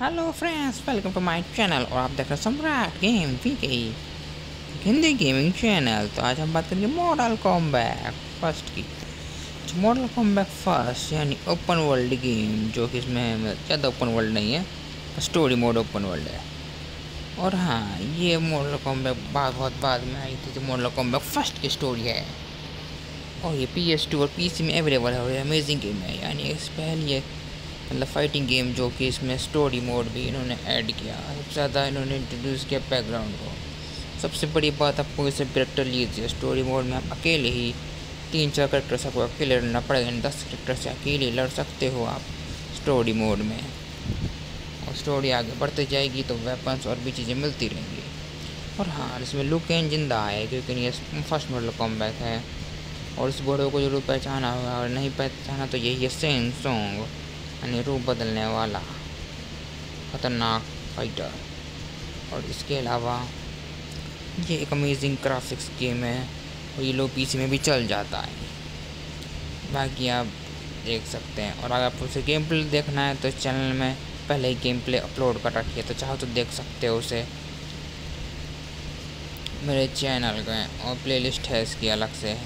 Hello friends welcome to my channel और आप देख रहे हैं Samrat game VK Hindi gaming channel तो आज हम बात करेंगे मॉडल कॉम्बैक फ़र्स्ट की। मॉडल कॉम्बैक फ़र्स्ट यानी ओपन वर्ल्ड गेम जो कि इसमें ज़्यादा ओपन वर्ल्ड नहीं है स्टोरी मोड ओपन वर्ल्ड है। और हाँ ये मॉडल कॉम्बैक बाद, बहुत बाद में आई थी तो मॉडल कॉम्बैक फ़र्स्ट की स्टोरी है। और ये पी एस टू और पी सी में अवेलेबल है, और अमेजिंग गेम है। यानी इस पहले मतलब फाइटिंग गेम जो कि इसमें स्टोरी मोड भी इन्होंने ऐड किया। सबसे ज़्यादा इन्होंने इंट्रोड्यूस किया बैकग्राउंड को। सबसे बड़ी बात आपको इसे करेक्टर लीजिए स्टोरी मोड में आप अकेले ही तीन, चार करेक्टर से आपको अकेले लड़ना पड़ेगा दस करेक्टर से अकेले लड़ सकते हो आप स्टोरी मोड में। और स्टोरी आगे बढ़ती जाएगी तो वेपन्स और भी चीज़ें मिलती रहेंगी। और हाँ इसमें लुक एंड ज़िंदा है, क्योंकि ये फ़र्स्ट मॉडल कॉम्बैक है। और इस बोर्डो को ज़रूर पहचाना होगा और नहीं पहचाना तो यही है सेम सॉन्ग यानी रूप बदलने वाला, ख़तरनाक फाइटर और इसके अलावा, ये एक अमेजिंग ग्राफिक्स गेम है, और ये लो पीसी में भी चल जाता है। बाकी आप देख सकते हैं। और अगर आपको उसे गेम प्ले देखना है तो चैनल में पहले ही गेम प्ले अपलोड कर रखी है तो चाहो तो देख सकते हो उसे। मेरे चैनल का और प्लेलिस्ट है इसकी अलग से।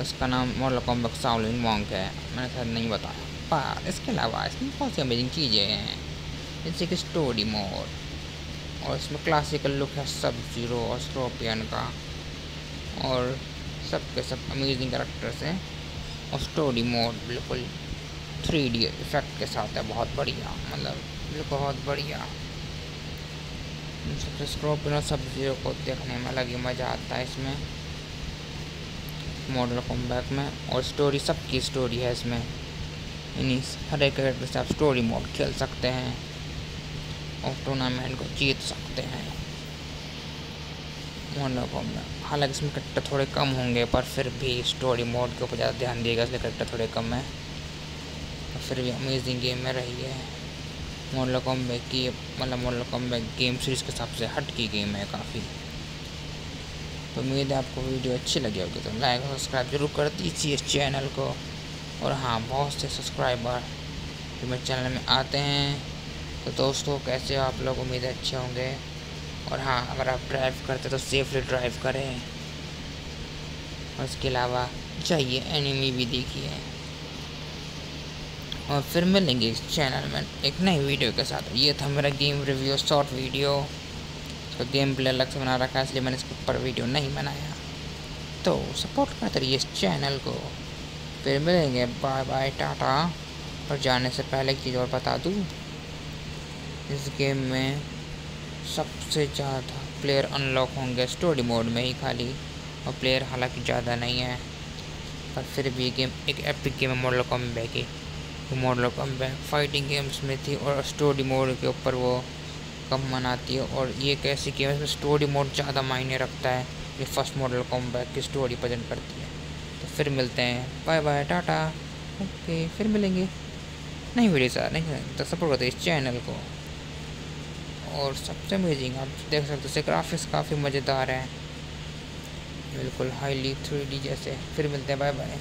उसका नाम मॉडल कॉम्बैक साउलिंग मॉन्क है। मैंने शायद नहीं बताया। पर इसके अलावा इसमें बहुत सी अमेजिंग चीज़ें हैं जैसे कि स्टोरी मोड और इसमें क्लासिकल लुक है सब ज़ीरो और स्ट्रोपियन का और सब के सब अमेजिंग करेक्टर्स हैं और स्टोरी मोड बिल्कुल थ्री डी इफ़ेक्ट के साथ है बहुत बढ़िया मतलब बिल्कुल बहुत बढ़िया सबसे स्क्रोपियन और सब ज़ीरो को देखने में अलग ही मज़ा आता है इसमें मॉडल कॉम्बैक में और स्टोरी सबकी स्टोरी है इसमें यानी हर एक कैरेक्टर से आप स्टोरी मोड खेल सकते हैं और टूर्नामेंट को जीत सकते हैं। मोडो में। हालाँकि इसमें करेक्टर थोड़े कम होंगे, पर फिर भी स्टोरी मोड के ऊपर ज़्यादा ध्यान दिएगा इसलिए करेक्टर थोड़े कम है। और फिर भी अमेजिंग गेम में रही है। मॉडल कॉम्बैक की मतलब मॉडल कॉम्बैक गेम सीरीज़ के हिसाब से हट की गेम है काफ़ी। तो उम्मीद है आपको वीडियो अच्छी लगी होगी तो लाइक और सब्सक्राइब ज़रूर कर दीजिए इस चैनल को। और हाँ बहुत से सब्सक्राइबर जो मेरे चैनल में आते हैं। तो दोस्तों, कैसे हो आप लोग? उम्मीद अच्छे होंगे। और हाँ अगर आप ड्राइव करते तो सेफली ड्राइव करें। और इसके अलावा चाहिए एनिमी भी देखिए और फिर मिलेंगे इस चैनल में एक नई वीडियो के साथ। ये था मेरा गेम रिव्यू शॉर्ट वीडियो इसका गेम प्ले अलग से बना रखा है, इसलिए मैंने इसके ऊपर वीडियो नहीं बनाया। तो सपोर्ट करते रहिए इस चैनल को। फिर मिलेंगे। Bye bye, tata. और जाने से पहले एक चीज़ और बता दूँ। इस गेम में सबसे ज़्यादा प्लेयर अनलॉक होंगे स्टोरी मोड में ही खाली। और प्लेयर हालाँकि ज़्यादा नहीं है, पर फिर भी गेम एक एपिक गेम है मॉडल कम बैक की। Model come back fighting games में थी और स्टोरी मोड के ऊपर वो कम मनाती है। और ये एक ऐसी गेम है स्टोरी मोड ज़्यादा मायने रखता है ये फ़र्स्ट मॉडल कम बैक की स्टोरी प्रजेंट करती है। फिर मिलते हैं। बाय बाय टाटा ओके फिर मिलेंगे। नहीं वीडियो सर नहीं तो सपोर्ट करते इस चैनल को। और सबसे अमेजिंग आप देख सकते हो ग्राफिक्स काफ़ी मज़ेदार हैं। बिल्कुल हाईली थ्री जैसे। फिर मिलते हैं बाय बाय